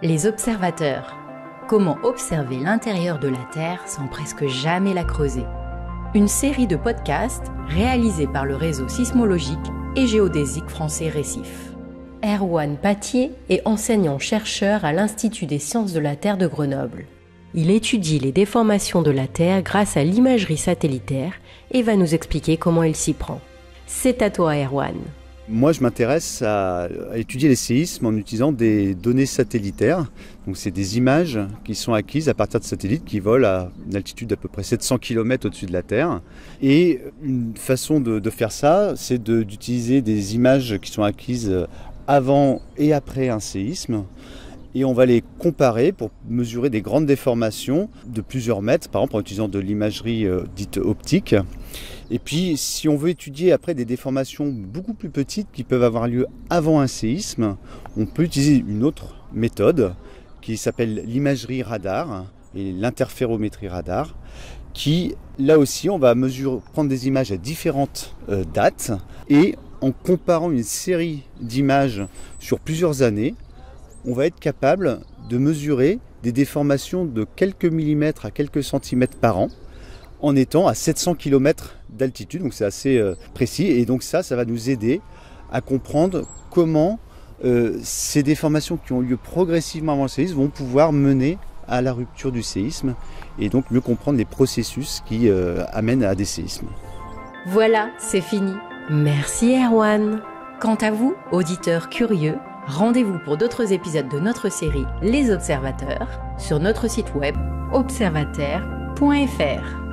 Les observateurs. Comment observer l'intérieur de la Terre sans presque jamais la creuser. Une série de podcasts réalisés par le réseau sismologique et géodésique français Récif. Erwan Patier est enseignant-chercheur à l'Institut des sciences de la Terre de Grenoble. Il étudie les déformations de la Terre grâce à l'imagerie satellitaire et va nous expliquer comment il s'y prend. C'est à toi Erwan. Moi, je m'intéresse à, étudier les séismes en utilisant des données satellitaires. Donc, c'est des images qui sont acquises à partir de satellites qui volent à une altitude d'à peu près 700 km au-dessus de la Terre. Et une façon de, faire ça, c'est d'utiliser des images qui sont acquises avant et après un séisme et on va les comparer pour mesurer des grandes déformations de plusieurs mètres, par exemple en utilisant de l'imagerie euh, dite optique. Et puis si on veut étudier après des déformations beaucoup plus petites qui peuvent avoir lieu avant un séisme, on peut utiliser une autre méthode qui s'appelle l'imagerie radar et l'interférométrie radar qui là aussi on va prendre des images à différentes euh, dates et en comparant une série d'images sur plusieurs années, on va être capable de mesurer des déformations de quelques millimètres à quelques centimètres par an en étant à 700 km d'altitude, donc c'est assez euh, précis, et donc ça, ça va nous aider à comprendre comment euh, ces déformations qui ont lieu progressivement avant le séisme vont pouvoir mener à la rupture du séisme, et donc mieux comprendre les processus qui euh, amènent à des séismes. Voilà, c'est fini. Merci Erwan. Quant à vous, auditeurs curieux, Rendez-vous pour d'autres épisodes de notre série Les Observateurs sur notre site web observataire.fr.